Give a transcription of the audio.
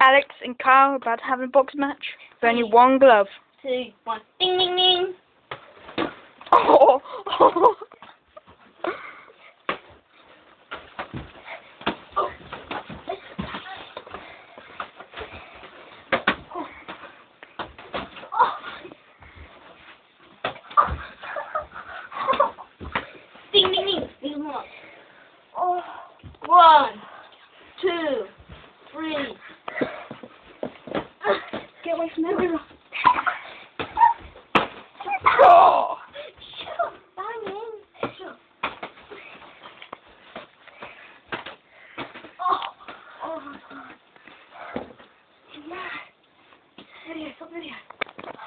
Alex and Kyle are about to have a box match with only one glove. Two, one. Ding, ding, ding. Oh. Ding, ding, ding. Ding. Oh. One, two, away from everyone. Oh! Oh, oh my God. It's mad. Over here, over here.